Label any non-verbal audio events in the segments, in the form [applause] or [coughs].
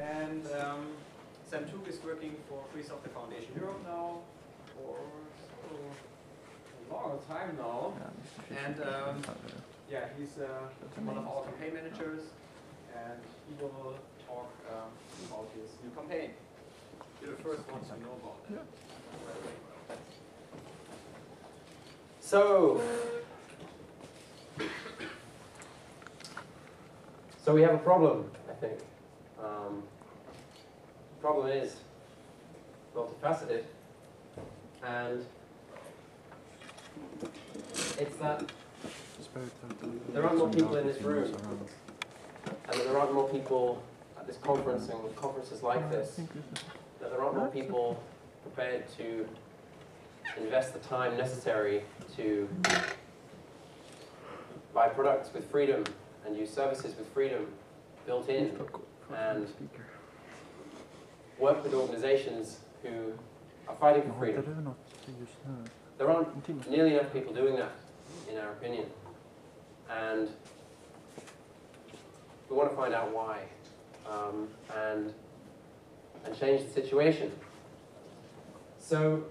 And um, Sam Tuke is working for Free Software Foundation Europe now for a long time now. And um, yeah, he's uh, one of our campaign managers, and he will talk um, about his new campaign. You're the first ones to know about it. So, [coughs] so we have a problem, I think. Um, problem is multifaceted, and it's that there aren't more people in this room, and that there aren't more people at this conference and conferences like this, that there aren't more people prepared to invest the time necessary to buy products with freedom and use services with freedom built in and work with organizations who are fighting for freedom. There aren't nearly enough people doing that, in our opinion. And we want to find out why um, and, and change the situation. So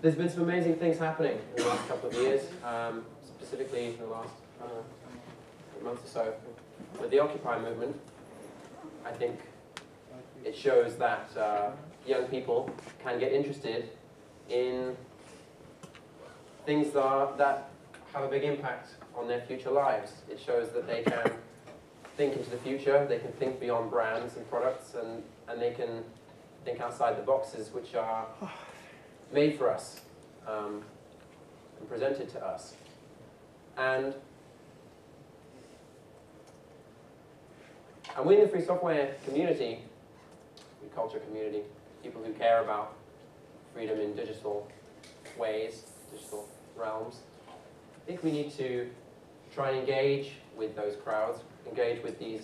there's been some amazing things happening in the last couple of years, um, specifically in the last I don't month or so. With the Occupy movement, I think it shows that uh, young people can get interested in things that, are, that have a big impact on their future lives. It shows that they can think into the future, they can think beyond brands and products, and, and they can think outside the boxes which are made for us um, and presented to us. And, and we in the free software community, the culture community, people who care about freedom in digital ways, digital realms, I think we need to try and engage with those crowds, engage with these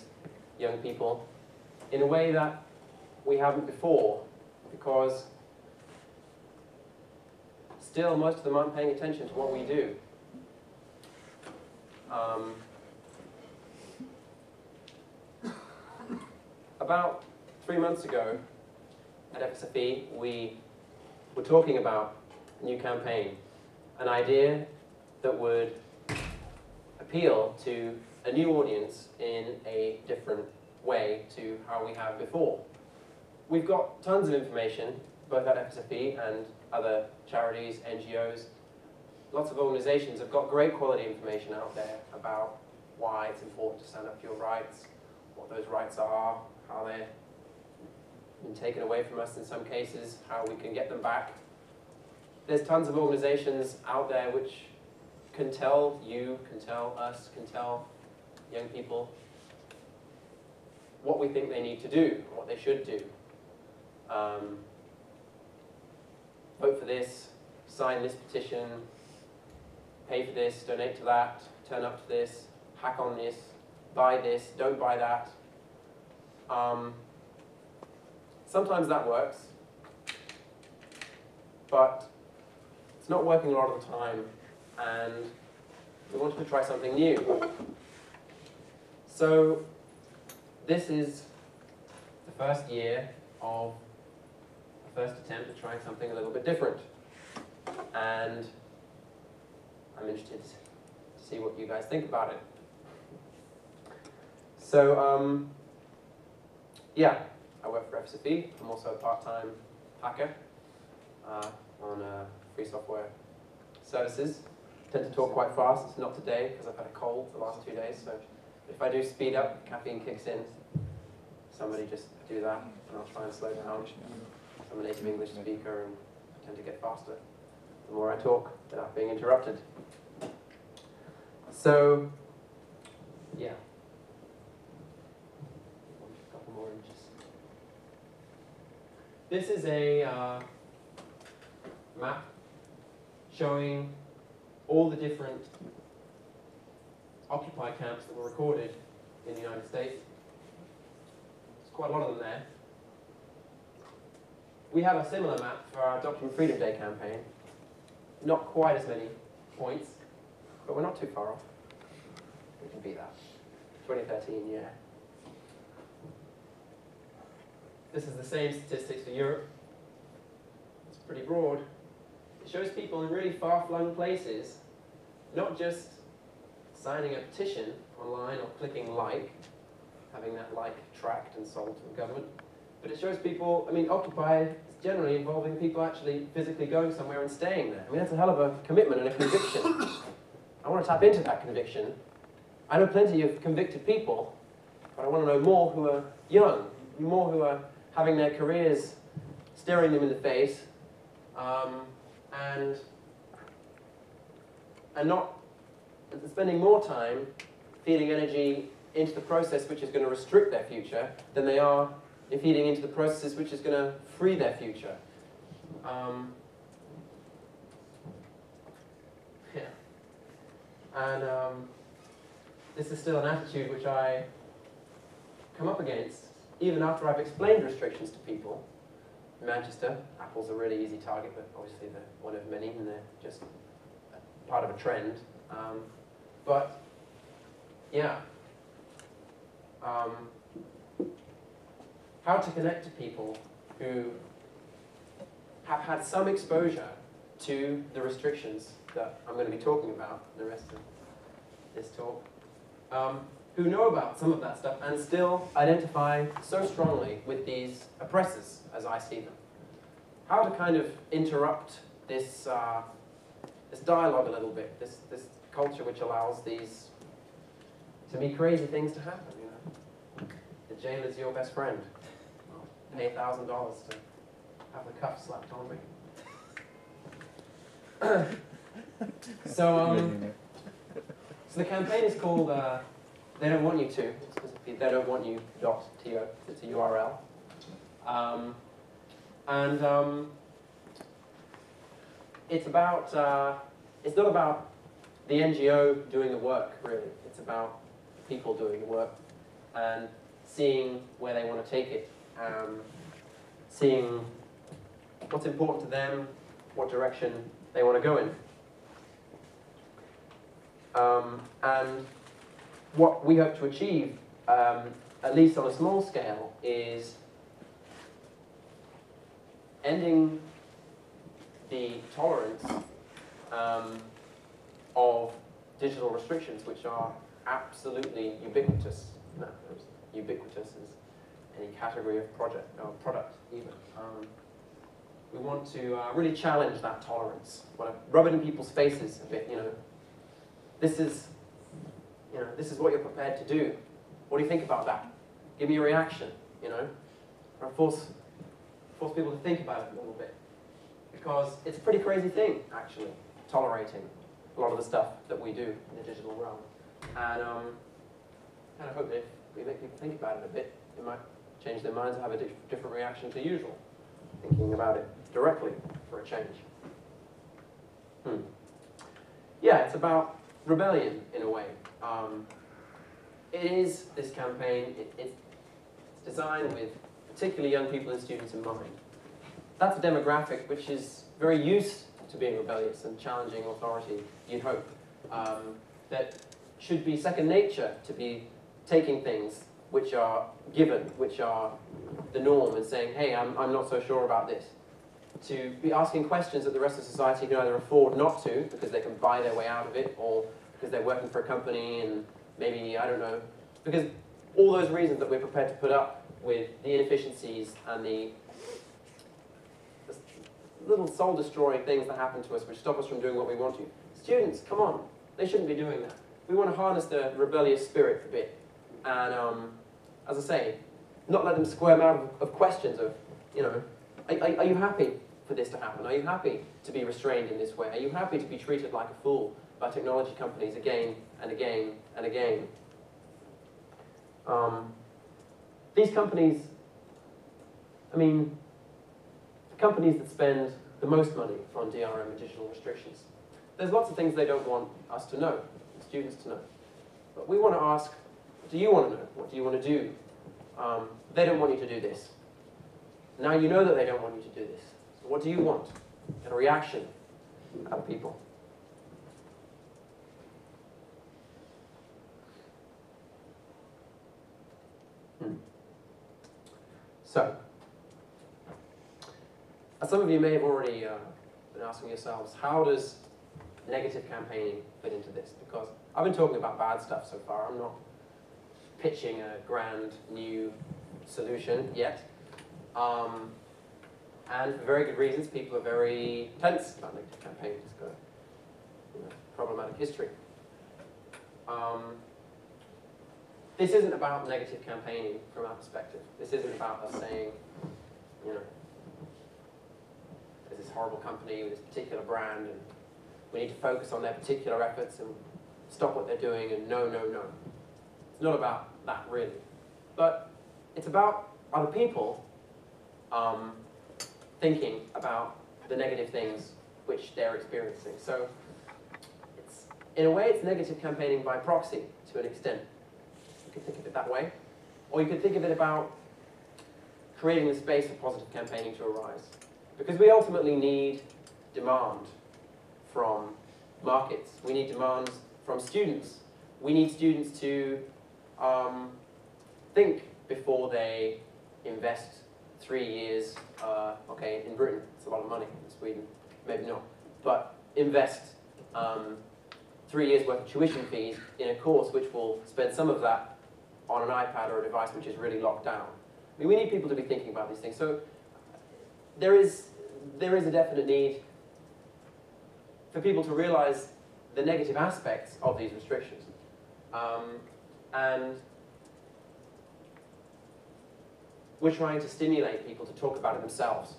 young people in a way that we haven't before, because still most of them aren't paying attention to what we do. Um, about three months ago at FSFE, we were talking about a new campaign, an idea that would appeal to a new audience in a different way to how we have before. We've got tons of information, both at FSFE and other charities, NGOs. Lots of organizations have got great quality information out there about why it's important to stand up for your rights, what those rights are, how they've been taken away from us in some cases, how we can get them back. There's tons of organizations out there which can tell you, can tell us, can tell young people what we think they need to do, what they should do. Um, vote for this, sign this petition, pay for this, donate to that, turn up to this, hack on this, buy this, don't buy that. Um, sometimes that works, but it's not working a lot of the time, and we wanted to try something new. So this is the first year of the first attempt at trying something a little bit different. And I'm interested to see what you guys think about it. So, um, yeah, I work for FSFE. I'm also a part-time hacker uh, on uh, free software services. I tend to talk quite fast. It's not today because I've had a cold the last two days. So if I do speed up, caffeine kicks in. Somebody just do that, and I'll try and slow down. I'm a native English speaker and I tend to get faster the more I talk without being interrupted. So, yeah. A couple more inches. This is a uh, map showing all the different Occupy camps that were recorded in the United States. There's quite a lot of them there. We have a similar map for our Document Freedom Day campaign. Not quite as many points, but we're not too far off. We can beat that. 2013, yeah. This is the same statistics for Europe. It's pretty broad. It shows people in really far-flung places, not just signing a petition online or clicking like, having that like tracked and sold to the government, but it shows people, I mean, Occupy is generally involving people actually physically going somewhere and staying there. I mean, that's a hell of a commitment and a conviction. I want to tap into that conviction. I know plenty of convicted people, but I want to know more who are young, more who are having their careers staring them in the face, um, and and not spending more time feeding energy into the process which is going to restrict their future than they are in feeding into the processes which is going to free their future. Um, yeah. And um, this is still an attitude which I come up against even after I've explained restrictions to people. Manchester, Apple's a really easy target, but obviously they're one of many and they're just part of a trend. Um, but yeah, um, how to connect to people who have had some exposure to the restrictions that I'm going to be talking about the rest of this talk, um, who know about some of that stuff and still identify so strongly with these oppressors as I see them. How to kind of interrupt this, uh, this dialogue a little bit, this, this culture which allows these, to me, crazy things to happen, you know. The jail is your best friend. Pay a thousand dollars to have the cuff slapped on me. [laughs] so, um, so the campaign is called uh, "They Don't Want You to." "They Don't Want You." Dot to. It's a URL, um, and um, it's about. Uh, it's not about the NGO doing the work, really. It's about people doing the work and seeing where they want to take it, um, seeing what's important to them, what direction they want to go in. Um, and what we hope to achieve, um, at least on a small scale, is ending the tolerance um, of digital restrictions, which are absolutely ubiquitous. No, ubiquitous is any category of project or product even. Um, we want to uh, really challenge that tolerance. Want to rub it in people's faces a bit. You know, this is, you know, this is what you're prepared to do. What do you think about that? Give me a reaction. You know, or force force people to think about it a little bit because it's a pretty crazy thing actually tolerating a lot of the stuff that we do in the digital realm. And um, kind of hope that if we make people think about it a bit, it might change their minds and have a di different reaction to usual, thinking about it directly for a change. Hmm. Yeah, it's about rebellion in a way. Um, it is, this campaign, it, it's designed with particularly young people and students in mind. That's a demographic which is very used to being rebellious and challenging authority, you'd hope. Um, that should be second nature to be taking things which are given, which are the norm, and saying, hey, I'm, I'm not so sure about this. To be asking questions that the rest of society can either afford not to, because they can buy their way out of it, or because they're working for a company and maybe, I don't know, because all those reasons that we're prepared to put up with the inefficiencies and the little soul-destroying things that happen to us which stop us from doing what we want to. Students, come on, they shouldn't be doing that. We want to harness the rebellious spirit a bit, and um, as I say, not let them squirm out of, questions of, you know, are, are, are you happy for this to happen? Are you happy to be restrained in this way? Are you happy to be treated like a fool by technology companies again and again and again? Um, these companies, I mean, the companies that spend the most money on DRM and digital restrictions. There's lots of things they don't want us to know, students to know. But we want to ask, do you want to know? What do you want to do? Um, they don't want you to do this. Now you know that they don't want you to do this. So what do you want? Get a reaction out of people. So, as some of you may have already uh, been asking yourselves, how does negative campaigning fit into this? Because I've been talking about bad stuff so far. I'm not pitching a grand new solution yet. Um, and for very good reasons, people are very tense about negative campaigning. It's got a you know, problematic history. Um, this isn't about negative campaigning from our perspective. This isn't about us saying, you know, there's this horrible company with this particular brand and we need to focus on their particular efforts and stop what they're doing and no, no, no. It's not about that really. But it's about other people um, thinking about the negative things which they're experiencing. So it's, in a way, it's negative campaigning by proxy to an extent. You could think of it that way. Or you could think of it about creating the space for positive campaigning to arise. Because we ultimately need demand from markets. We need demands from students. We need students to um, think before they invest three years, uh, okay, in Britain, it's a lot of money, in Sweden, maybe not, but invest um, three years worth of tuition fees in a course which will spend some of that on an iPad or a device which is really locked down. I mean, we need people to be thinking about these things. So there is, there is a definite need for people to realize the negative aspects of these restrictions. Um, and we're trying to stimulate people to talk about it themselves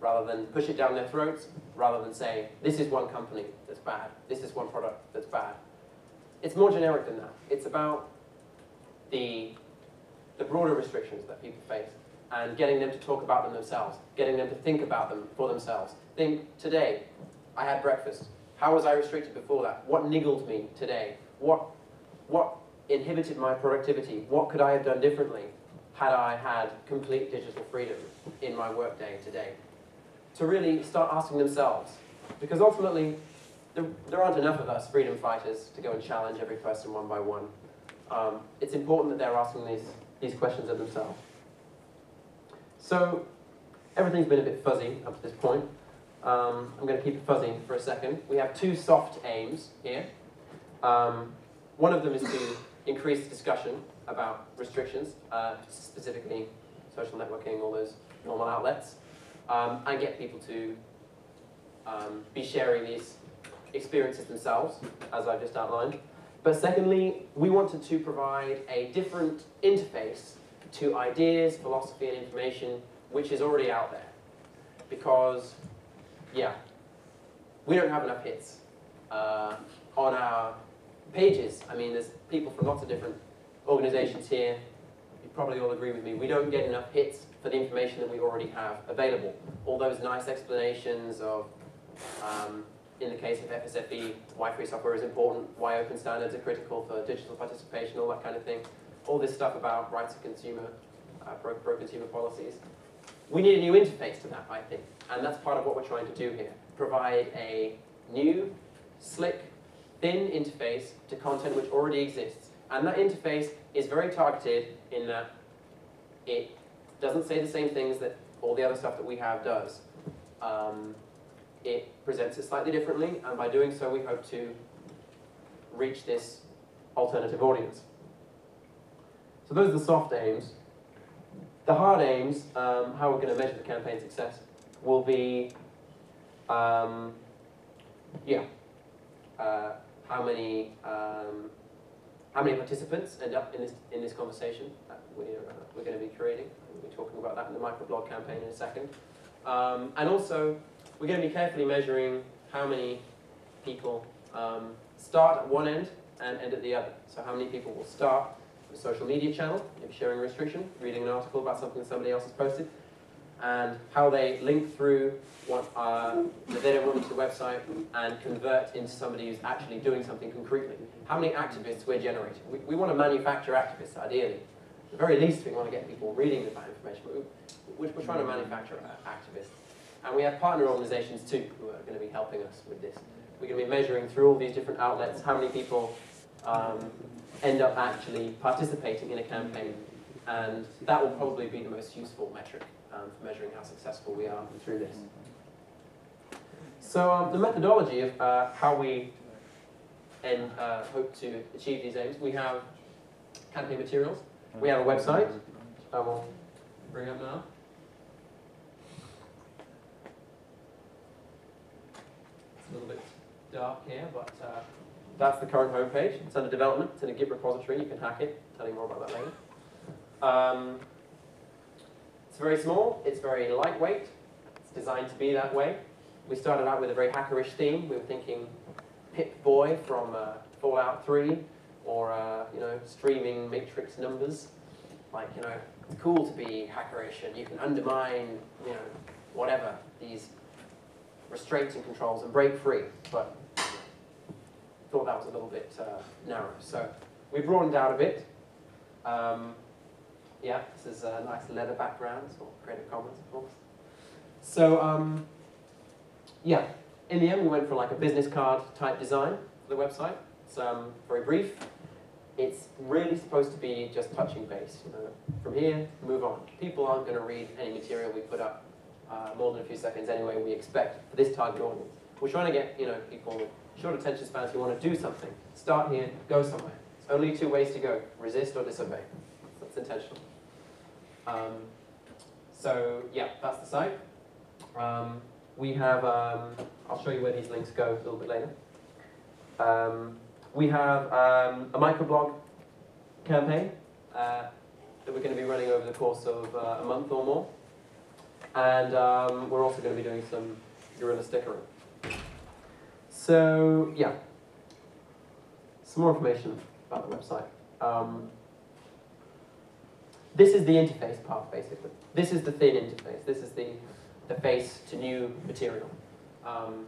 rather than push it down their throats, rather than say, this is one company that's bad, this is one product that's bad. It's more generic than that. It's about the, the broader restrictions that people face and getting them to talk about them themselves, getting them to think about them for themselves. Think, today, I had breakfast. How was I restricted before that? What niggled me today? What, what inhibited my productivity? What could I have done differently had I had complete digital freedom in my workday today? To really start asking themselves. Because ultimately, there, there aren't enough of us freedom fighters to go and challenge every person one by one. Um, it's important that they're asking these, these questions of themselves. So, everything's been a bit fuzzy up to this point. Um, I'm going to keep it fuzzy for a second. We have two soft aims here. Um, one of them is to [coughs] increase discussion about restrictions, uh, specifically social networking, all those normal outlets, um, and get people to um, be sharing these experiences themselves, as I've just outlined. But secondly, we wanted to provide a different interface to ideas, philosophy, and information which is already out there. Because, yeah, we don't have enough hits uh, on our pages. I mean, there's people from lots of different organizations here. You probably all agree with me. We don't get enough hits for the information that we already have available. All those nice explanations of, um, in the case of FSFE, why free software is important, why open standards are critical for digital participation, all that kind of thing. All this stuff about rights of consumer, uh, pro, pro consumer policies. We need a new interface to that, I think. And that's part of what we're trying to do here. Provide a new, slick, thin interface to content which already exists. And that interface is very targeted in that it doesn't say the same things that all the other stuff that we have does. Um, it presents it slightly differently, and by doing so, we hope to reach this alternative audience. So those are the soft aims. The hard aims, um, how we're going to measure the campaign success, will be, um, yeah, uh, how many um, how many participants end up in this in this conversation that we're uh, we're going to be creating. We'll be talking about that in the microblog campaign in a second, um, and also we're going to be carefully measuring how many people um, start at one end and end at the other. So how many people will start a social media channel, maybe sharing a restriction, reading an article about something somebody else has posted, and how they link through what uh, don't want to the website and convert into somebody who's actually doing something concretely. How many activists we're generating? We, we want to manufacture activists, ideally. At the very least, we want to get people reading about information. We're, we're trying to manufacture activists. And we have partner organizations too who are going to be helping us with this. We're going to be measuring through all these different outlets how many people um, end up actually participating in a campaign. And that will probably be the most useful metric um, for measuring how successful we are through this. So um, the methodology of uh, how we and uh, hope to achieve these aims, we have campaign materials. We have a website. I will bring up now. It's a little bit dark here, but uh, that's the current homepage. It's under development. It's in a Git repository. You can hack it. I'll tell you more about that later. Um, it's very small. It's very lightweight. It's designed to be that way. We started out with a very hackerish theme. We were thinking Pip-Boy from uh, Fallout 3, or uh, you know, streaming matrix numbers. Like you know, it's cool to be hackerish, and you can undermine you know whatever these restraints and controls and break free. But thought that was a little bit uh, narrow, so we broadened out a bit. Um, yeah, this is a nice leather background, or Creative Commons, of course. So um, yeah, in the end, we went for like a business card type design for the website. It's um, very brief. It's really supposed to be just touching base. You know, from here, move on. People aren't going to read any material we put up uh, more than a few seconds anyway. We expect for this target audience. We're trying to get you know people short attention spans who want to do something. Start here, go somewhere. It's only two ways to go: resist or disobey. That's intentional. Um, so yeah, that's the site. Um, we have, um, I'll show you where these links go a little bit later. Um, we have um, a microblog campaign uh, that we're going to be running over the course of uh, a month or more. And um, we're also going to be doing some guerrilla stickering. So, yeah, some more information about the website. Um, this is the interface part, basically. This is the thin interface. This is the the face to new material. Um,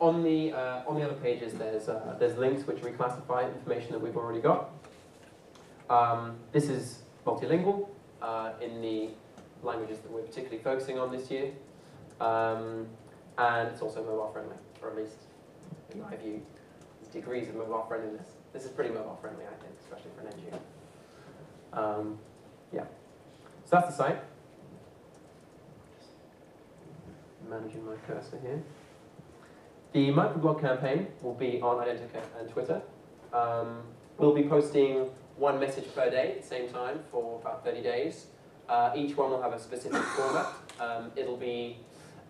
on the uh, on the other pages, there's uh, there's links which reclassify information that we've already got. Um, this is multilingual uh, in the languages that we're particularly focusing on this year, um, and it's also mobile friendly, or at least in my view, degrees of mobile friendliness. This is pretty mobile friendly, I think, especially for an NGO. Um, yeah, so that's the site managing my cursor here. The microblog campaign will be on Identica and Twitter. Um, we'll be posting one message per day at the same time for about 30 days. Uh, each one will have a specific format. Um, it'll be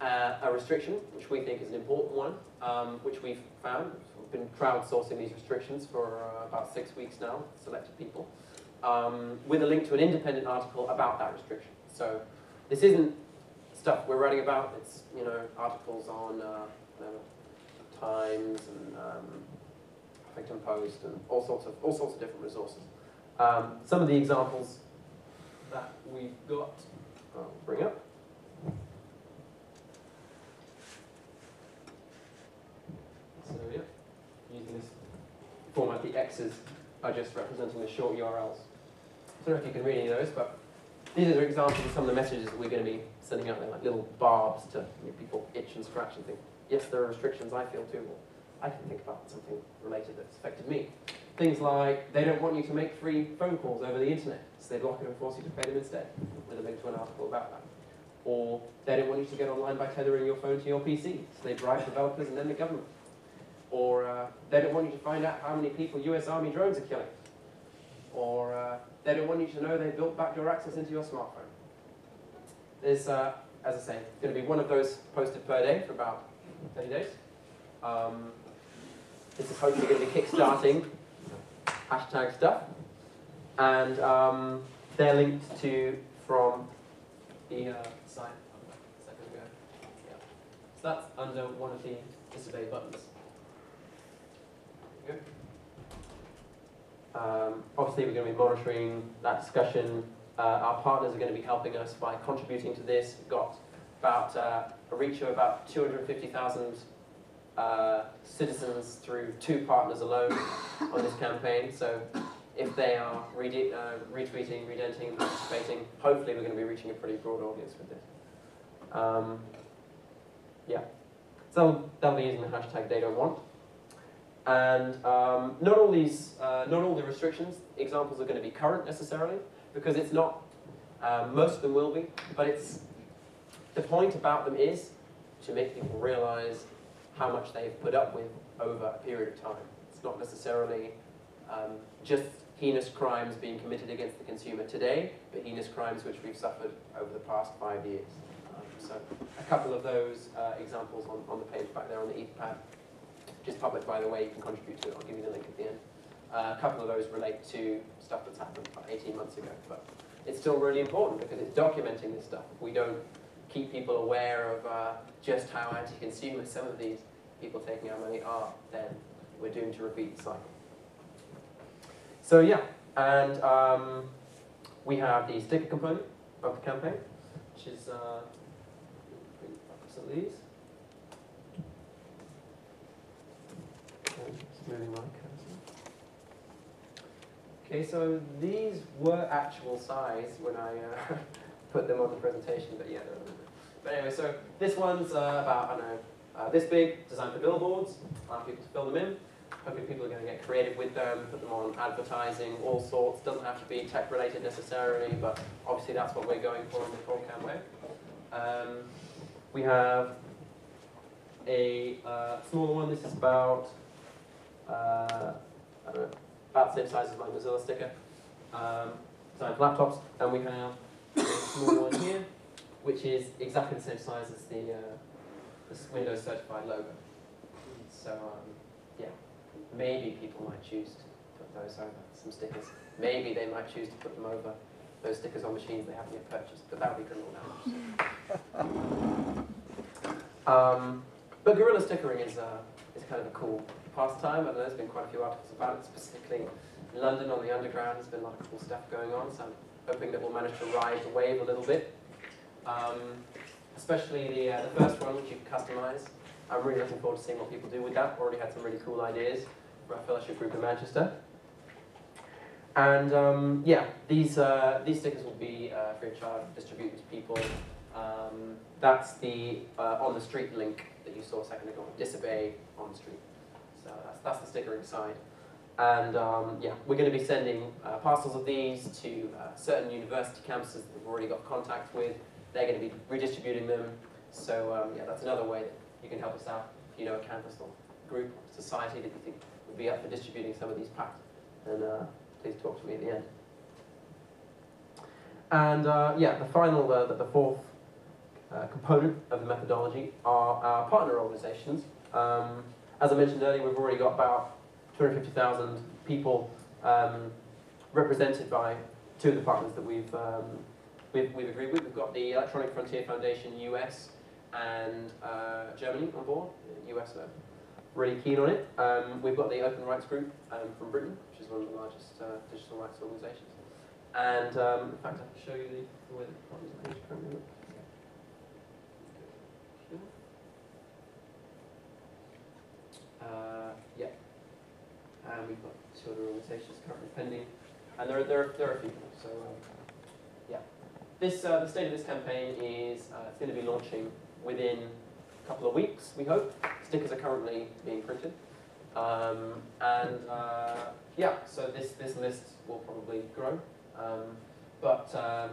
uh, a restriction, which we think is an important one, um, which we've found. We've been crowdsourcing these restrictions for uh, about six weeks now, selected people, um, with a link to an independent article about that restriction. So this isn't stuff we're writing about. It's you know articles on uh, Times and um, Huffington Post and all sorts of all sorts of different resources. Um, some of the examples that we've got, I'll bring up. So yeah, using this format, the X's are just representing the short URLs. I don't know if you can read any of those, but these are examples of some of the messages that we're going to be sending out there, like little barbs to make people itch and scratch and think, yes, there are restrictions I feel too. I can think about something related that's affected me. Things like they don't want you to make free phone calls over the internet, so they block it and force you to pay them instead, with a link to an article about that. Or they don't want you to get online by tethering your phone to your PC, so they bribe developers and then the government. Or uh, they don't want you to find out how many people US Army drones are killing. Or uh, they don't want you to know they built backdoor access into your smartphone. There's, uh, as I say, going to be one of those posted per day for about 30 days. Um, this is hopefully going to be kickstarting hashtag stuff. And um, they're linked to from the uh, site a second ago. Yeah. So that's under one of the disobey buttons. Um, obviously, we're going to be monitoring that discussion. Uh, our partners are going to be helping us by contributing to this. We've got about uh, a reach of about 250,000 uh, citizens through two partners alone on this campaign. So if they are uh, retweeting, redenting, participating, hopefully we're going to be reaching a pretty broad audience with this. Um, yeah. So they'll be using the hashtag they don't want. And um, not all these, uh, not all the restrictions, examples are going to be current necessarily, because it's not Um, most of them will be, but it's the point about them is to make people realise how much they've put up with over a period of time. It's not necessarily um, just heinous crimes being committed against the consumer today, but heinous crimes which we've suffered over the past five years. Um, so a couple of those uh, examples on, on the page back there on the Etherpad, which is public by the way, you can contribute to it, I'll give you the link at the end. Uh, a couple of those relate to stuff that's happened about 18 months ago, but it's still really important because it's documenting this stuff. We don't keep people aware of uh, just how anti-consumer some of these people taking our money are, then we're doomed to repeat the cycle. So yeah, and um, we have the sticker component of the campaign, which is uh, these. Just moving my cursor. Okay, so these were actual size when I uh, [laughs] put them on the presentation, but yeah, But anyway, so this one's uh, about, I don't know, uh, this big, designed for billboards, allow people to fill them in. Hoping people are going to get creative with them, put them on advertising, all sorts. Doesn't have to be tech related necessarily, but obviously that's what we're going for in the core campaign. Um, we have a uh, smaller one. This is about uh, I don't know, about the same size as my Mozilla sticker. Um, designed for laptops, and we have a small one here, which is exactly the same size as the, uh, this Windows certified logo. So um, yeah, maybe people might choose to put those over some stickers. Maybe they might choose to put them over those stickers on machines they haven't yet purchased, but that would be criminal damage. [laughs] um, but guerrilla stickering is, uh, is kind of a cool pastime. I know there's been quite a few articles about it, specifically in London on the underground. There's been a lot of cool stuff going on, so I'm hoping that we'll manage to ride the wave a little bit. Um, especially the, uh, the first one, which you can customize. I'm really looking forward to seeing what people do with that. Already had some really cool ideas from our fellowship group in Manchester. And um, yeah, these, uh, these stickers will be uh, free of charge, distributed to people. Um, that's the uh, on the street link that you saw a second ago, disobey on the street. So that's, that's the sticker inside. And um, yeah, we're going to be sending uh, parcels of these to uh, certain university campuses that we've already got contact with. They're going to be redistributing them. So um, yeah, that's another way that you can help us out if you know a campus or group, or society that you think would be up for distributing some of these packs. And uh, please talk to me at the end. And uh, yeah, the final, uh, the fourth uh, component of the methodology are our partner organizations. Um, as I mentioned earlier, we've already got about 250,000 people um, represented by two of the partners that we've, um, we've, we've, agreed with. We've got the Electronic Frontier Foundation US and uh, Germany on board. US are really keen on it. Um, we've got the Open Rights Group um, from Britain, which is one of the largest uh, digital rights organizations. And um, in fact, I can show you the, the way the page currently look. Uh, yeah. And we've got two other organisations currently pending. And there are, there are, there are a few more, so um, yeah. This, uh, the state of this campaign is uh, it's going to be launching within a couple of weeks, we hope. Stickers are currently being printed. Um, and uh, yeah, so this, this list will probably grow. Um, but um,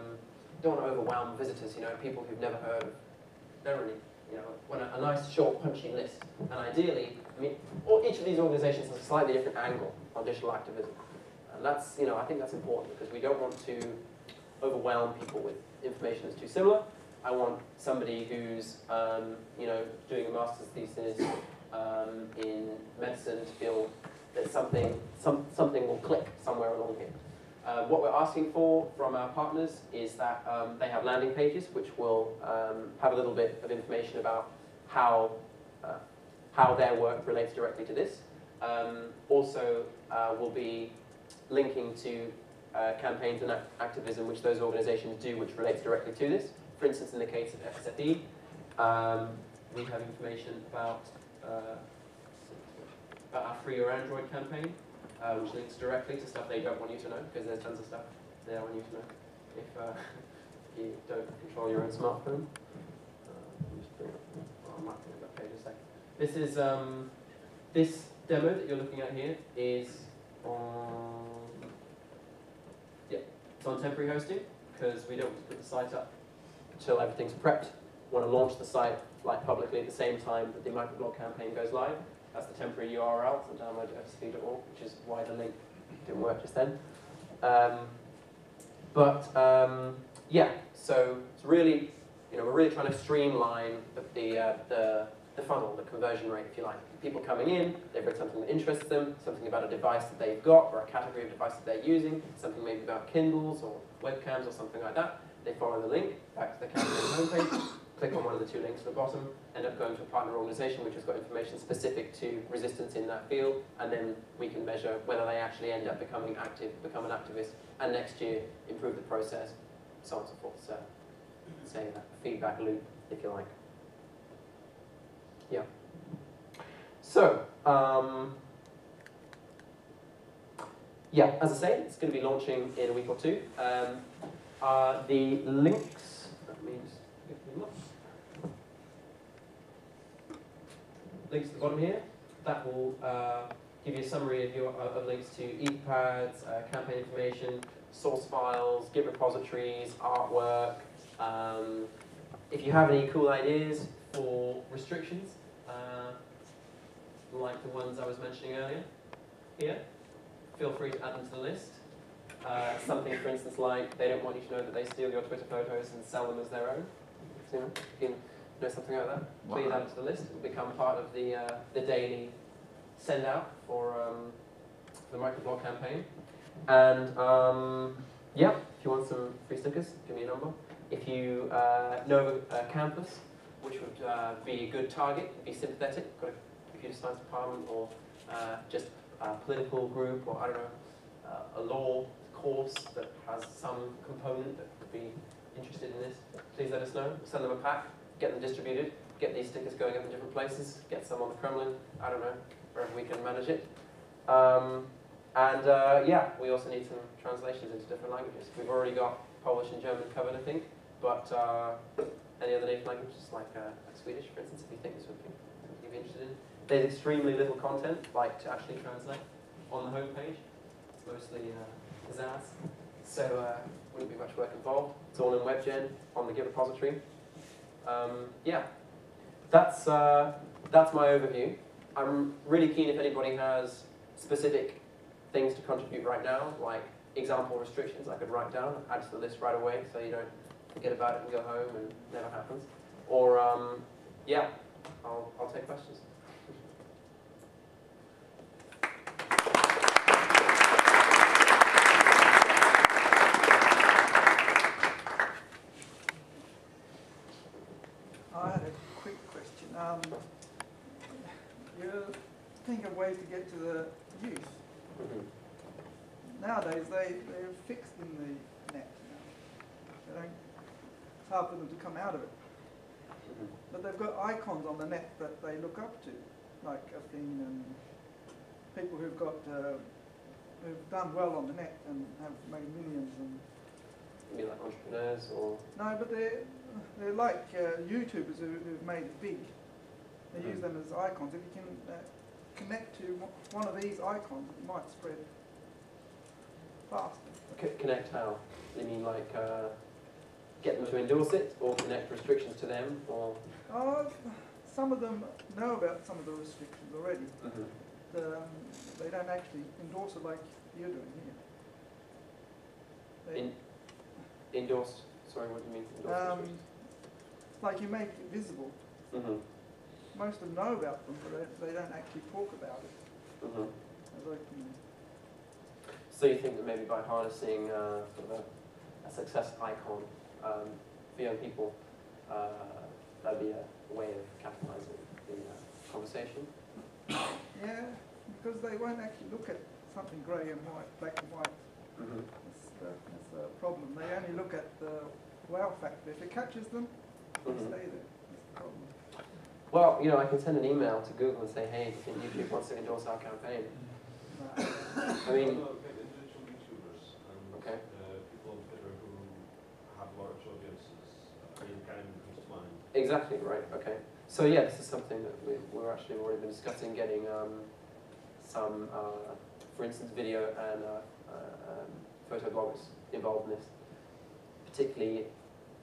don't want to overwhelm visitors, you know, people who've never heard of, really, you know, want a, a nice, short, punchy list. And ideally, I mean, all, each of these organizations has a slightly different angle on digital activism. And that's, you know, I think that's important because we don't want to overwhelm people with information that's too similar. I want somebody who's, um, you know, doing a master's thesis um, in medicine to feel that something, some, something will click somewhere along here. Uh, what we're asking for from our partners is that um, they have landing pages which will um, have a little bit of information about how, uh, how their work relates directly to this. Um, also, uh, we'll be linking to uh, campaigns and activism which those organizations do which relates directly to this. For instance, in the case of FSFE, um, we have information about, uh, about our Free Your Android campaign, uh, which links directly to stuff they don't want you to know, because there's tons of stuff they don't want you to know if uh, [laughs] you don't control your own smartphone. Uh. This is, um, this demo that you're looking at here is on, it's on temporary hosting. because we don't want to put the site up until everything's prepped. We want to launch the site like publicly at the same time that the microblog campaign goes live. That's the temporary URL to download fsfe.org, which is why the link didn't work just then. Um, but um, yeah, so it's really, you know, we're really trying to streamline the the, uh, the the funnel, the conversion rate, if you like. People coming in, they've read something that interests them, something about a device that they've got, or a category of device that they're using, something maybe about Kindles or webcams or something like that. They follow the link back to the campaign homepage, click on one of the two links at the bottom, end up going to a partner organization which has got information specific to resistance in that field, and then we can measure whether they actually end up becoming active, become an activist, and next year improve the process, so on and so forth. So, say that feedback loop, if you like. Yeah. So, um, yeah, as I say, it's going to be launching in a week or two. Um, uh, the links, that means, links at the bottom here, that will uh, give you a summary of, your, uh, of links to etherpads, uh, campaign information, source files, Git repositories, artwork. Um, if you have any cool ideas for restrictions, like the ones I was mentioning earlier here, feel free to add them to the list. Uh, something, for instance, like they don't want you to know that they steal your Twitter photos and sell them as their own. You know, if you know something like that, please add it to the list. It will become part of the, uh, the daily send out for um, the microblog campaign. And um, yeah, if you want some free stickers, give me a number. If you uh, know a campus which would uh, be a good target, be sympathetic, got a computer science department or uh, just a political group or I don't know, uh, a law course that has some component that could be interested in this, please let us know. Send them a pack, get them distributed, get these stickers going up in different places, get some on the Kremlin, I don't know, wherever we can manage it. Um, and uh, yeah, we also need some translations into different languages. We've already got Polish and German covered, I think, but uh, any other native languages like, uh, like Swedish, for instance, if you think this would be. There's extremely little content, like to actually translate, on the homepage. It's mostly uh, pizzazz, so uh, wouldn't be much work involved. It's all in WebGen on the Git repository. Um, yeah, that's uh, that's my overview. I'm really keen if anybody has specific things to contribute right now, like example restrictions I could write down, add to the list right away, so you don't forget about it and go home and never happens. Or um, yeah, I'll I'll take questions. I had a quick question. Um, you think of ways to get to the youth. Mhm. Nowadays, they, they're fixed in the net now. They don't, it's hard for them to come out of it. Mhm. But they've got icons on the net that they look up to, like Athene and people who've got, uh, who've done well on the net and have made millions and You mean like entrepreneurs or No, but they're, they're like uh, YouTubers who, who've made it big. They use Mhm. them as icons. If you can uh, connect to one- of these icons, it might spread faster. c- connect how? You mean like uh, get them to endorse it or connect restrictions to them or? Oh, some of them know about some of the restrictions already. But, um, they don't actually endorse it like you're doing here. They, In, endorsed, sorry, what do you mean? Um, like you make it visible. hmm Most of them know about them, but they, they don't actually talk about it hmm as openly. So you think that maybe by harnessing uh, sort of a, a success icon um, for young people, uh, that'd be a way of capitalising the uh, conversation? Yeah, because they won't actually look at something grey and white, black and white. Mm-hmm. That's the, that's the problem. They only look at the wow factor. If it catches them, they Mhm. stay there. That's the problem. Well, you know, I can send an email to Google and say, hey, think YouTube wants to endorse our campaign? I mean, No, okay, individual YouTubers and Okay. people who have large audiences. I mean, kind of comes to mind. Exactly, right, okay. So yeah, this is something that we, we're actually already been discussing, getting um, some, uh, for instance, video and uh, uh, um, photo bloggers involved in this. particularly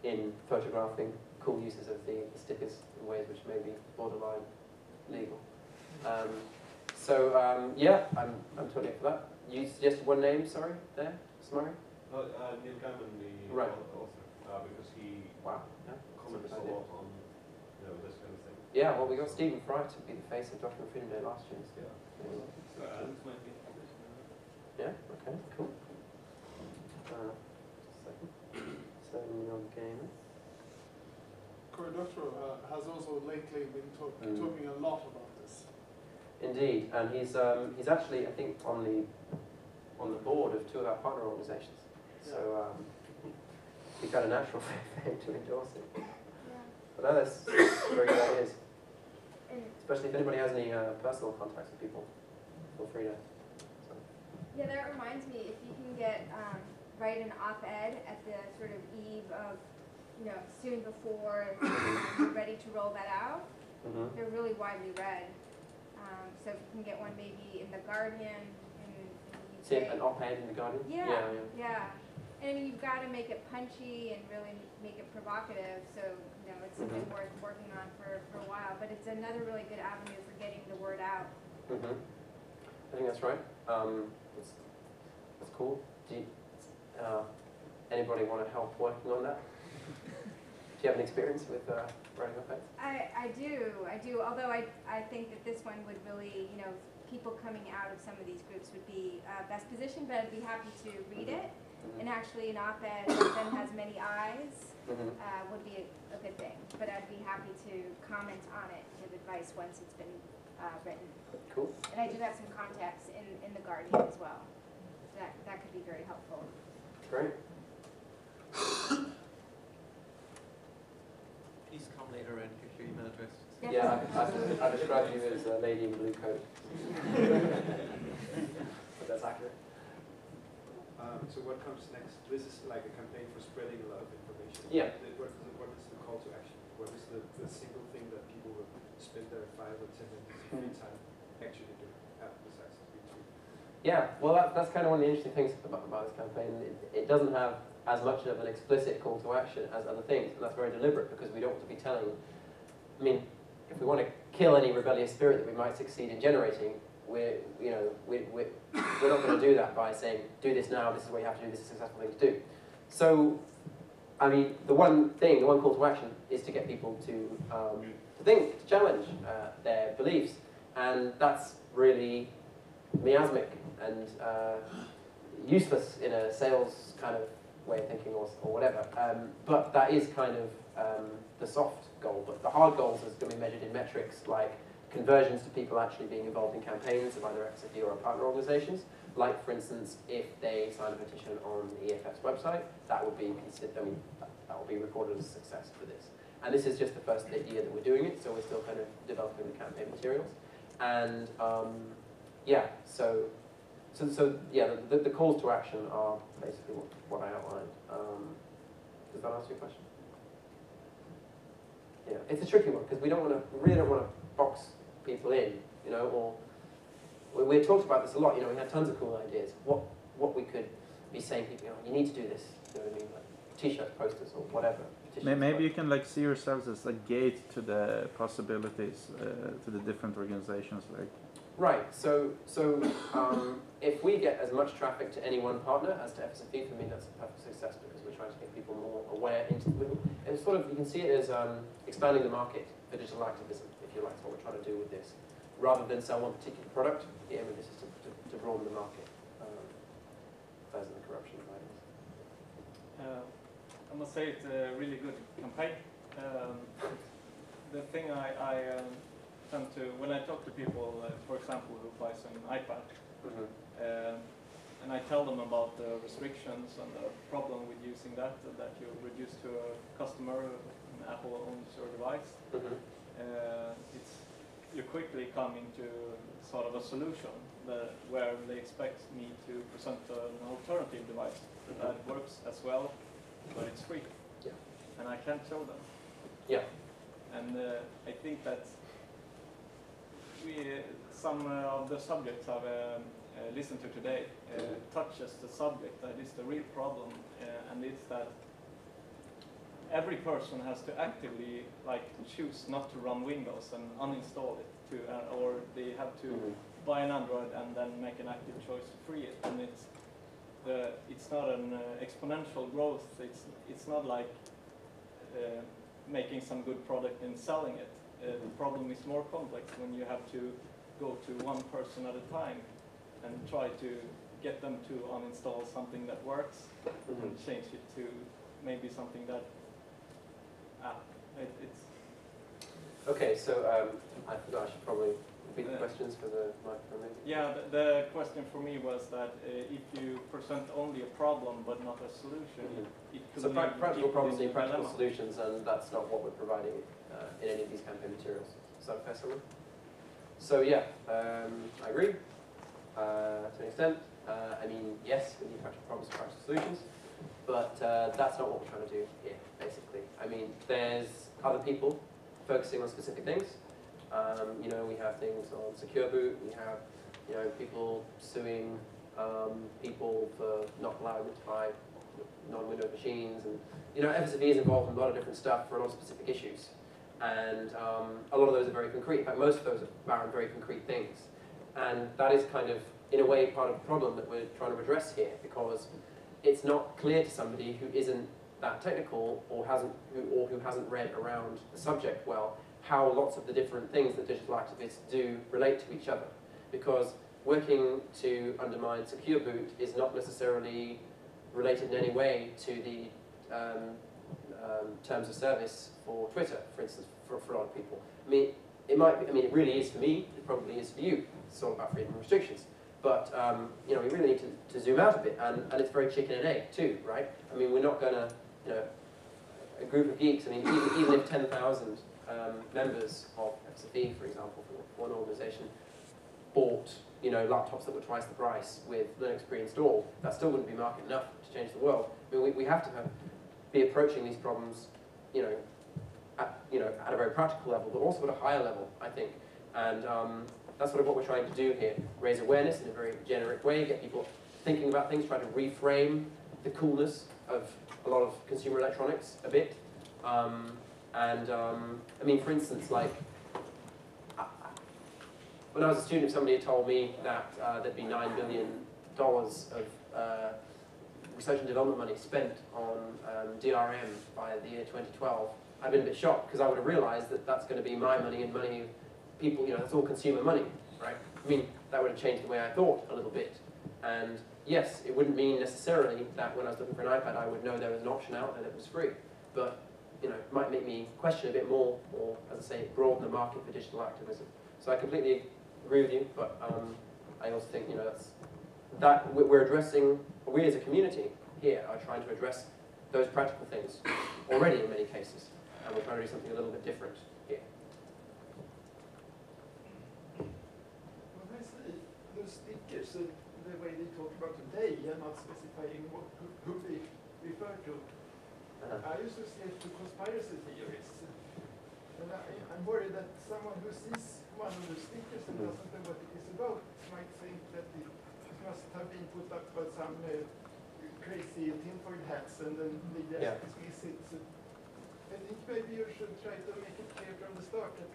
in photographing cool uses of the stickers in ways which may be borderline legal. Um, so um, yeah, I'm, I'm totally up for that. You suggested one name, sorry, there, Samari? Uh, uh, Neil Gaiman, the Right. author, uh, because he Wow. Yeah. comments a a good idea. lot on, you know, this kind of thing. Yeah, well, we got Stephen Fry to be the face of Dr. Freedom Day last year. Yeah. So Alex might be interested. Yeah, okay, cool. Uh, second. So, on game. Cory Doctorow uh, has also lately been talk, Mm. talking a lot about this. Indeed, and he's, um, he's actually, I think, on the, on the board of two of our partner organisations. So, um, we kind of natural [laughs] for him to endorse it. Yeah. But no, that's very good ideas, [coughs] especially if anybody has any uh, personal contacts with people, feel free to. So. yeah, that reminds me, if you can get, um, write an op-ed at the sort of eve of, you know, soon before you're [coughs] ready to roll that out, Mm-hmm. they're really widely read. Um, so if you can get one maybe in the Guardian, in, in the an op-ed in the Guardian? Yeah, Yeah, yeah. And I mean, you've got to make it punchy and really make it provocative, so, you know, it's something Mhm. worth working on for, for a while. But it's another really good avenue for getting the word out. Mm-hmm. I think that's right. Um, that's, that's cool. Do you, uh, anybody want to help working on that? Do you have any experience with uh, writing op-eds? I, I do, I do, although I, I think that this one would really, you know, people coming out of some of these groups would be uh, best positioned, but I'd be happy to read it. And actually, an op-ed that then has many eyes Mm-hmm. uh, would be a, a good thing. But I'd be happy to comment on it, give advice once it's been uh, written. Cool. And I do have some contacts in, in the Guardian as well. That, that could be very helpful. Great. Please come later and give your email. Yeah, I, I, I described you as a lady in blue coat. [laughs] but that's accurate. Um, so what comes next? This is like a campaign for spreading a lot of information. Yeah. The- What is the, what is the call to action? What is the, the single thing that people will spend their five or ten minutes of free time actually do uh, besides retweet? Yeah, well, that, that's kind of one of the interesting things about, about this campaign. It, it doesn't have as much of an explicit call to action as other things, and that's very deliberate because we don't want to be telling. I mean, if we want to kill any rebellious spirit that we might succeed in generating, we're, you know, we, we, we're not going to do that by saying, do this now, this is what you have to do, this is a successful thing to do. So, I mean, the one thing, the one call to action is to get people to, um, to think, to challenge uh, their beliefs, and that's really miasmic and uh, useless in a sales kind of way of thinking or, or whatever. Um, but that is kind of um, the soft goal. But the hard goals is going to be measured in metrics like conversions to people actually being involved in campaigns of either FSFE or partner organizations. Like, for instance, if they sign a petition on the EFF's website, that would be I mean, that that will be recorded as a success for this. And this is just the first year that we're doing it, so we're still kind of developing the campaign materials. And um, yeah, so, so, so yeah, the, the calls to action are basically what, what I outlined. Um, does that answer your question? Yeah, it's a tricky one because we don't want to, really don't want to box people in, you know, or we, we talked about this a lot. You know, we had tons of cool ideas. What what we could be saying, people, you know, you need to do this. You know what I mean? Like t-shirts, posters, or whatever. Maybe you can like see yourselves as a gate to the possibilities uh, to the different organizations. Like, Right. So so um, if we get as much traffic to any one partner as to FSFE, for me that's a perfect success because we're trying to get people more aware into the middle. It's sort of you can see it as um, expanding the market for digital activism, if you like. That's what we're trying to do with this. Rather than sell one particular product, the aim of this is to, to, to broaden the market. Um, the corruption findings. Uh, I must say it's a really good campaign. Um, the thing I, I um, tend to, when I talk to people, uh, for example, who buys an iPad, Mm-hmm. um, and I tell them about the restrictions and the problem with using that, that you reduce to a customer, an Apple owns your device, Mm-hmm. uh, it's, you're quickly coming to sort of a solution that, where they expect me to present an alternative device that works as well, but it's free. Yeah. And I can't show them. Yeah. And uh, I think that we, uh, some uh, of the subjects I've um, uh, listened to today uh, touches the subject that is the real problem, uh, and it's that every person has to actively like choose not to run Windows and uninstall it to, uh, or they have to Mhm. buy an Android and then make an active choice to free it. And it's the it's not an uh, exponential growth. It's it's not like uh, making some good product and selling it. Uh, the problem is more complex when you have to go to one person at a time and try to get them to uninstall something that works Mhm. and change it to maybe something that ah, it, it's Okay, so um, I forgot, I should probably repeat the Uh, questions for the microphone maybe. Yeah, the, the question for me was that uh, if you present only a problem but not a solution, Mhm. it, it could So lead practical problems need practical dilemma. solutions, and that's not what we're providing in any of these campaign materials. Is that fair summary? So yeah, um, I agree uh, to an extent. Uh, I mean, yes, we need practical problems and practical solutions, but uh, that's not what we're trying to do here, basically. I mean, there's other people focusing on specific things. Um, you know, we have things on secure boot, we have, you know, people suing um, people for not allowing them to buy non-Windows machines, and you know, FSFE is involved in a lot of different stuff for a lot of specific issues, and um, a lot of those are very concrete. In fact, most of those are very concrete things, and that is kind of, in a way, part of the problem that we're trying to address here, because it's not clear to somebody who isn't that technical or hasn't who, or who hasn't read around the subject well how lots of the different things that digital activists do relate to each other, because working to undermine secure boot is not necessarily related in any way to the um, um, terms of service for Twitter, for instance, for, for a lot of people. I mean, it might be, I mean, it really is for me, it probably is for you. It's all about freedom and restrictions. But, um, you know, we really need to, to zoom out a bit, and, and it's very chicken and egg too, right? I mean, we're not going to, you know, a group of geeks, I mean, even, even if 10,000 um, members of FSFE, for example, for one organization, bought you know, laptops that were twice the price with Linux pre-installed, that still wouldn't be market enough to change the world. I mean, we, we have to have, be approaching these problems, you know, at, you know, at a very practical level, but also at a higher level, I think. And um, that's sort of what we're trying to do here, raise awareness in a very generic way, get people thinking about things, try to reframe the coolness of a lot of consumer electronics a bit. Um, and, um, I mean, for instance, like, when I was a student, if somebody had told me that uh, there'd be $9 billion of uh, research and development money spent on um, DRM by the year 2012, I'd been a bit shocked because I would have realized that that's going to be my money and money of people, you know, that's all consumer money, right? I mean, that would have changed the way I thought a little bit. And yes, it wouldn't mean necessarily that when I was looking for an iPad, I would know there was an option out there that was free. But, you know, it might make me question a bit more, or, as I say, broaden the market for digital activism. So I completely agree with you, but um, I also think you know that's that we're addressing. We as a community here are trying to address those practical things already in many cases, and we're trying to do something a little bit different here. When I see the stickers, uh, the way they talk about today, and not specifying what, who, who they refer to, Uh-huh. I associate to conspiracy theorists. And I, I'm worried that someone who sees one of the stickers and doesn't know what it is about might think that it must have been put up by some uh, crazy tinfoil hats and then they just Yeah. dismiss it. So I think maybe you should try to make it clear from the start that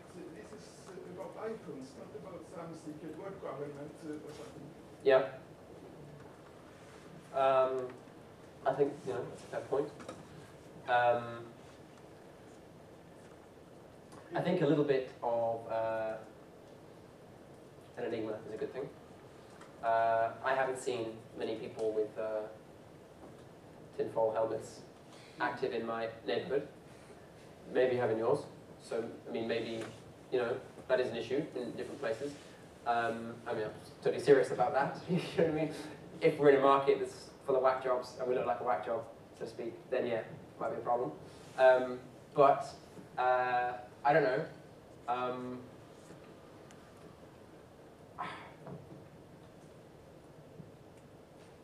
this is about iPhones, not about some secret word government uh, or something. Yeah. Um, I think you know that's a fair point. Um, I think a little bit of uh, an enigma is a good thing. Uh, I haven't seen many people with uh, tinfoil helmets active in my neighbourhood. Maybe having yours. So, I mean, maybe, you know, that is an issue in different places. Um, I mean, I'm totally serious about that. [laughs] you know what I mean? If we're in a market that's full of whack jobs and we look like a whack job, so to speak, then yeah, might be a problem. Um, but uh, I don't know. Um,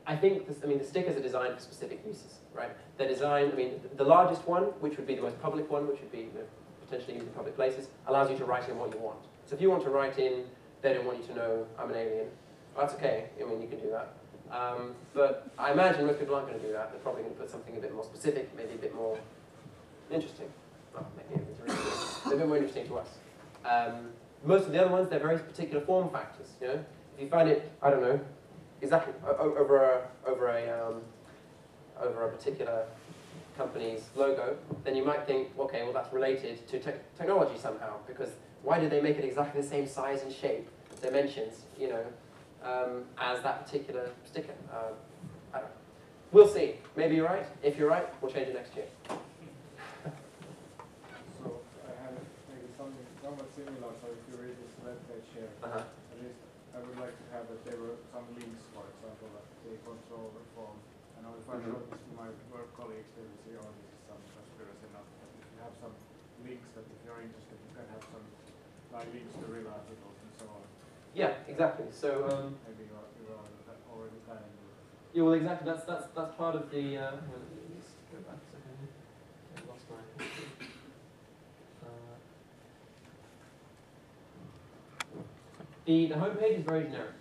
I think, this, I mean, the stickers are designed for specific uses, right? They're designed, I mean, the largest one, which would be the most public one, which would be you know, potentially used in public places, allows you to write in what you want. So if you want to write in, they don't want you to know I'm an alien, well, that's okay, I mean, you can do that. Um, but I imagine most people aren't going to do that. They're probably going to put something a bit more specific, maybe a bit more interesting. Well, they're a bit more interesting to us. Um, most of the other ones, they're very particular form factors. You know, if you find it, I don't know, exactly o- o- over a over a um, over a particular company's logo, then you might think, okay, well that's related to tech technology somehow, because why did they make it exactly the same size and shape, dimensions, you know, um, as that particular sticker? Uh, I don't know. We'll see. Maybe you're right. If you're right, we'll change it next year. So I have maybe something somewhat similar, so if you read this web page here, at least I would like to have that there were some links, for example, that they control the form. I if I Mhm. this to my work colleagues, they will say, oh, this is some conspiracy, not, but if you have some links that if you're interested, you can have some, like links to real articles and so on. Yeah, exactly. So. Um, Maybe you are, you are already planning. Yeah, well, exactly. That's that's that's part of the. Uh, hang on, let me go back a second. here. I lost my. Uh, the the homepage is very generic,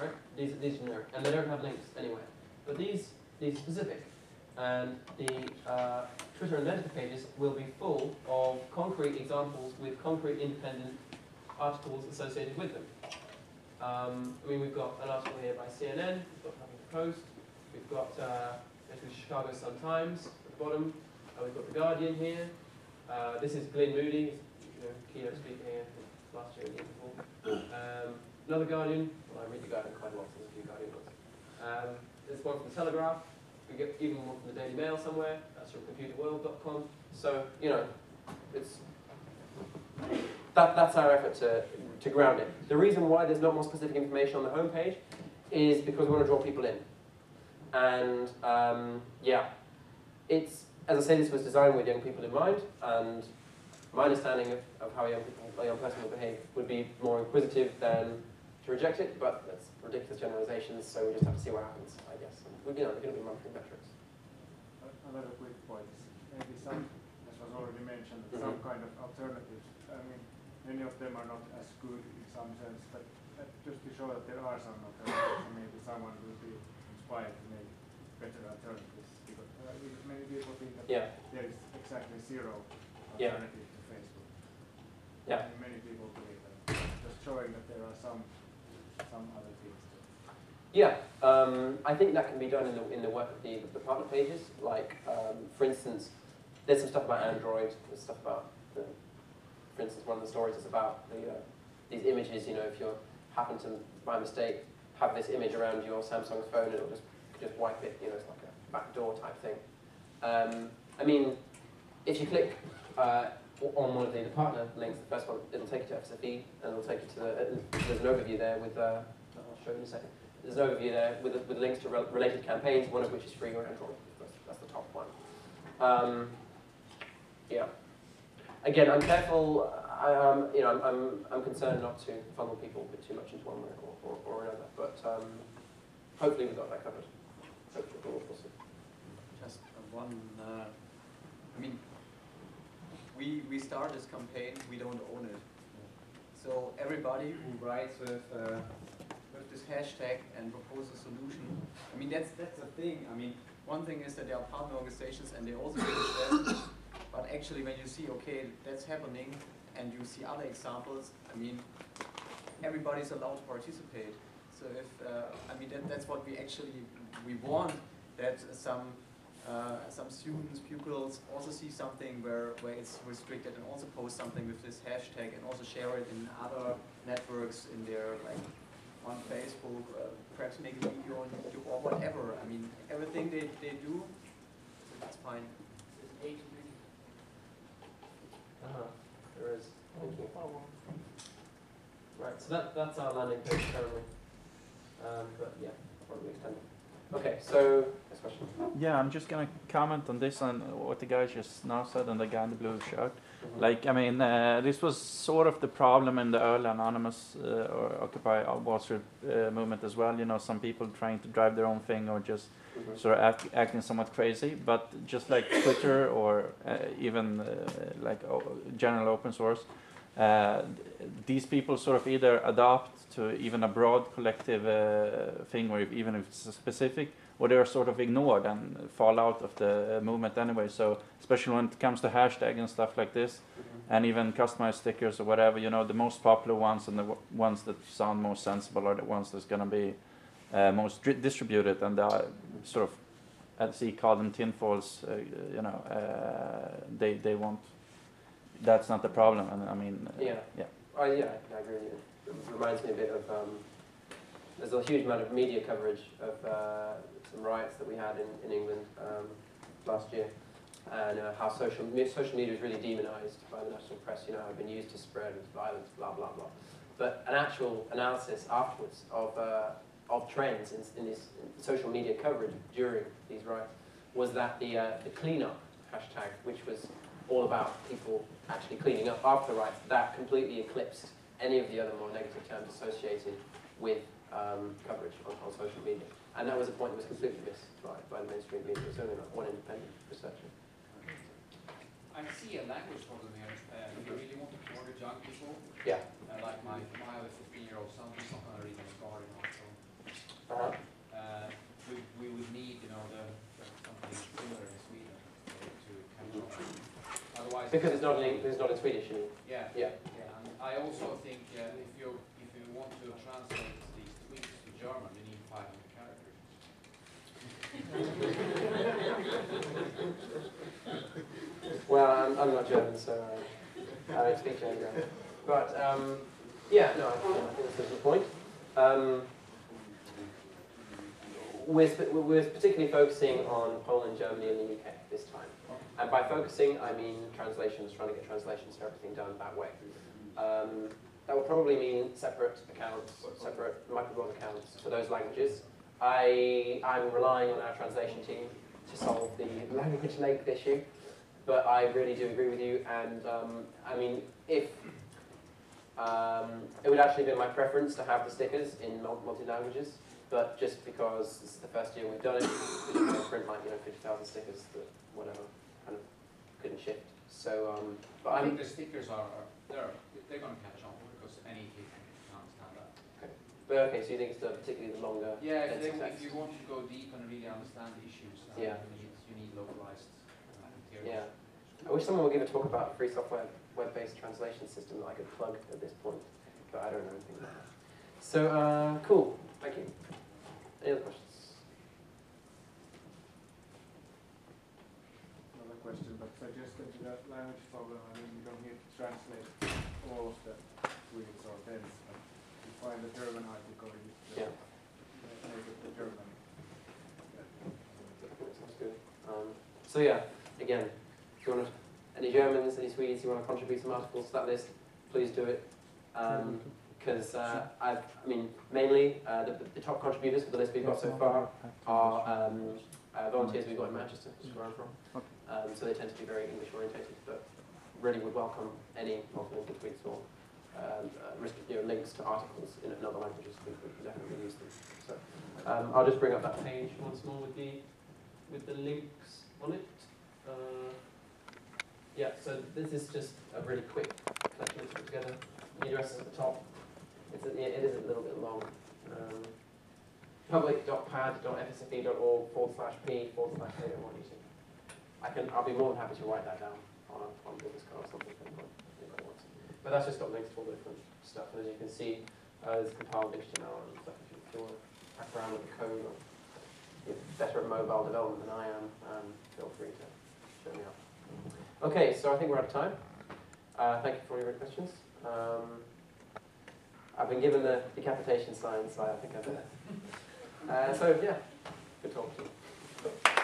right? These these are generic, and they don't have links anyway. But these these specific, and the uh, Twitter and Medica pages will be full of concrete examples with concrete independent articles associated with them. Um, I mean, we've got an article here by CNN, we've got Huffington Post, we've got uh, is Chicago Sun-Times at the bottom, uh, we've got The Guardian here. Uh, this is Glyn Moody, you know, keynote speaker here last year and the year. Um, another Guardian, well, I read The Guardian quite a lot, so there's a few Guardian ones. Um, there's one from The Telegraph, we get even one from the Daily Mail somewhere, that's from computerworld.com. So, you know, it's that, that's our effort to, to ground it. The reason why there's not more specific information on the homepage is because we want to draw people in. And um, yeah, it's, as I say, this was designed with young people in mind, and my understanding of, of how a young, people, a young person will behave would be more inquisitive than to reject it, but that's ridiculous generalizations, so we just have to see what happens, I guess. And, you know, they're going to be monthly metrics. Another quick point, maybe some, as was already mentioned, some Mhm. kind of alternatives. I mean, many of them are not as good in some sense, but just to show that there are some alternatives, and maybe someone will be inspired to make better alternatives. Because uh, many people think that Yeah, there is exactly zero Yeah. alternative to Facebook. Yeah. And many people believe that, just showing that there are some, some other. Yeah, um, I think that can be done in the, in the work of the, the partner pages. Like, um, for instance, there's some stuff about Android, there's stuff about, the, for instance, one of the stories is about the, uh, these images, you know, if you happen to, by mistake, have this image around your Samsung phone, it'll just, just wipe it, you know, it's like a backdoor type thing. Um, I mean, if you click uh, on one of the, the partner links, the first one, it'll take you to FSFE, and it'll take you to the, uh, there's an overview there with, uh, I'll show you in a second. There's an overview there with, with links to rel related campaigns, one of which is Free Your Android. That's, that's the top one. Um, yeah. Again, I'm careful. I, um, you know, I'm, I'm, I'm concerned not to funnel people a bit too much into one way or, or, or another. But um, hopefully we've got that covered. Hopefully we'll, we'll see. Just one, uh, I mean, we, we start this campaign, we don't own it. So everybody who writes with, uh, with this hashtag and propose a solution, I mean, that's, that's the thing. I mean, one thing is that there are partner organizations and they also use that, but actually when you see, okay, that's happening, and you see other examples, I mean, everybody's allowed to participate. So if, uh, I mean, that, that's what we actually, we want, that some, uh, some students, pupils also see something where, where it's restricted and also post something with this hashtag and also share it in other networks in their, like, on Facebook, uh, perhaps make a video on YouTube or whatever. I mean, everything they, they do, that's fine. Uh-huh. There is. Thank you. Right, so that, that's our landing page currently. Um, but yeah, probably extend it. Okay, so next question. Yeah, I'm just gonna comment on this and what the guy just now said and the guy in the blue shirt. Mhm. Like, I mean, uh, this was sort of the problem in the early anonymous uh, or Occupy Wall Street uh, movement as well. You know, some people trying to drive their own thing or just Mhm. sort of act, acting somewhat crazy. But just like Twitter or uh, even uh, like o- general open source, uh, these people sort of either adopt to even a broad collective uh, thing, or if, even if it's specific, or they're sort of ignored and fall out of the movement anyway. So especially when it comes to hashtag and stuff like this, and even customized stickers or whatever, you know, the most popular ones and the w- ones that sound most sensible are the ones that's going to be uh, most dri- distributed and uh, sort of, as he called them, tinfoils, uh, you know, uh, they, they won't, that's not the problem. And I mean, uh, Yeah. yeah. Oh, yeah, I agree. It reminds me a bit of, um, there's a huge amount of media coverage of uh, some riots that we had in, in England um, last year, and uh, how social, social media is really demonized by the national press, you know, have been used to spread violence, blah, blah, blah. But an actual analysis afterwards of, uh, of trends in, in this in social media coverage during these riots was that the, uh, the cleanup hashtag, which was all about people actually cleaning up after the riots, that completely eclipsed any of the other more negative terms associated with um, coverage on, on social media. And that was a point that was completely missed by, by the mainstream media. It was only like one independent researcher. I see a language problem here. Uh, if you really want to order young people, Yeah. uh, like my, my other 15 year old son, he's not going to read the Guardian article. Uh, we, we would need, you know, the, the something similar in Sweden uh, to catch on. Otherwise, Because it's not in, it's not in Swedish? Yeah, Yeah. yeah. And I also think uh, if you if you want to translate these tweets to German, you need 500 characters. [laughs] Well, I'm, I'm not German, so I, I don't speak German. But um, yeah, no, I think, I think that's a good point. Um, we're, sp- we're particularly focusing on Poland, Germany, and the UK this time. And by focusing, I mean translations, trying to get translations for everything done that way. Um, that will probably mean separate accounts, separate microblog accounts for those languages. I, I'm relying on our translation team to solve the language length issue, but I really do agree with you. And um, I mean, if um, it would actually be my preference to have the stickers in mul- multi-languages, but just because is the first year we've done it, we print like you know 50,000 stickers whatever kind of couldn't shift. So, um, but I I'm think the stickers are, are they're they're going to catch on because any kid can understand that. but okay. So you think it's the, particularly the longer Yeah, if, they, if you want to go deep and really understand the issues, uh, Yeah. you need you need localized uh, materials. Yeah. I wish someone would give a talk about a free software web-based translation system that I could plug at this point, but I don't know anything about that. So, uh, cool. Thank you. Any other questions? Another question, but suggested language problem, I mean, you don't need to translate all of the tweets or things, but you find the German article, you just Yeah. uh, make it the German. That sounds good. Um, so yeah, again, if you want to, any Germans, any Swedes you want to contribute some articles to that list, please do it. Because uh, I've, I mean, mainly uh, the, the top contributors for the list we've got so far are um, uh, volunteers we've got in Manchester, which is where I'm from. Um, so they tend to be very English orientated, but really would welcome any multilingual tweets or um, uh, you know, links to articles in, other languages. We can definitely use them. So um, I'll just bring up that page once more with the with the links on it. Uh, yeah, so this is just a really quick collection to put together. The address is at the top. It's a, it is a little bit long. Um, public.pad.fsfe.org forward slash p forward slash data one using. I can, I'll be more than happy to write that down on a, on a business card or something if anyone, anybody wants. But that's just got links to all the different stuff, and as you can see, uh, there's compiled HTML and stuff if you, if you want to hack around with the code or you're better at mobile development than I am, um, feel free to show me up. Okay, so I think we're out of time. Uh, thank you for all your questions. Um, I've been given the decapitation sign, so I think I better. [laughs] Uh, so yeah, good talk to you.